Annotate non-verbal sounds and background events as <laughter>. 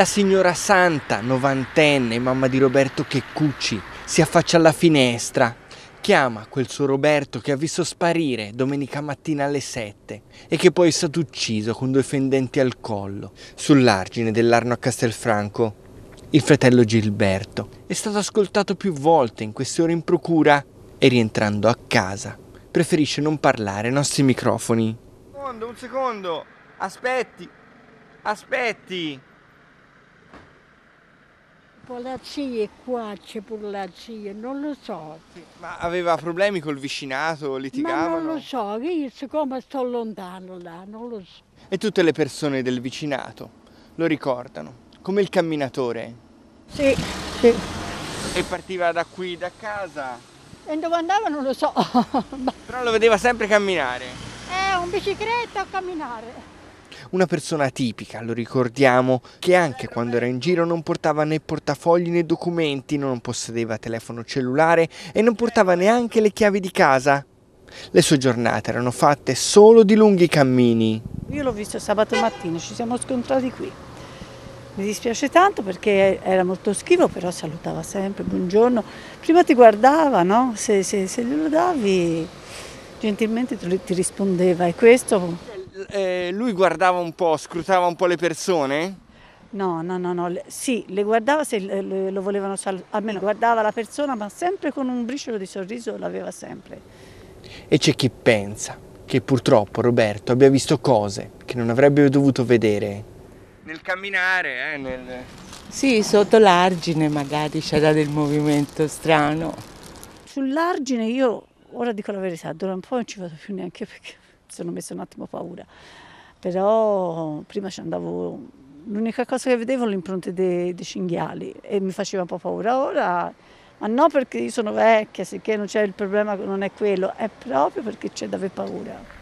La signora Santa, novantenne, mamma di Roberto Checcucci, si affaccia alla finestra, chiama quel suo Roberto che ha visto sparire domenica mattina alle 7 e che poi è stato ucciso con due fendenti al collo, sull'argine dell'Arno a Castelfranco. Il fratello Gilberto è stato ascoltato più volte in queste ore in procura e rientrando a casa preferisce non parlare ai nostri microfoni. Un secondo, un secondo, aspetti, aspetti. Polizia qua, c'è polizia, non lo so. Ma aveva problemi col vicinato, Ma litigavano? non lo so, io siccome sto lontano là, non lo so. E tutte le persone del vicinato lo ricordano, come il camminatore. Sì, sì. E partiva da qui, da casa, E dove andava non lo so. Ma <laughs> però lo vedeva sempre camminare. È un bicicletta a camminare. Una persona atipica, lo ricordiamo, che anche quando era in giro non portava né portafogli né documenti, non possedeva telefono cellulare e non portava neanche le chiavi di casa. Le sue giornate erano fatte solo di lunghi cammini. Io l'ho visto sabato mattina, ci siamo scontrati qui. Mi dispiace tanto perché era molto schivo, però salutava sempre, buongiorno. Prima ti guardava, no? Se, se, se glielo davi, gentilmente ti ti rispondeva. E questo, Eh, lui guardava un po', scrutava un po' le persone. no, no, no, no. Sì, le guardava se lo volevano salutare, almeno guardava la persona, ma sempre con un briciolo di sorriso l'aveva sempre. E c'è chi pensa che purtroppo Roberto abbia visto cose che non avrebbe dovuto vedere. Nel camminare, eh, nel... Sì, sotto l'argine magari c'era del movimento strano. Sull'argine io, ora dico la verità, d'ora in poi non ci vado più neanche perché sono messo un attimo paura. Però prima ci andavo, l'unica cosa che vedevo le impronte dei, dei cinghiali e mi faceva un po' paura. Ora, ma non perché io sono vecchia, sicché non c'è il problema, non è quello, è proprio perché c'è da avere paura.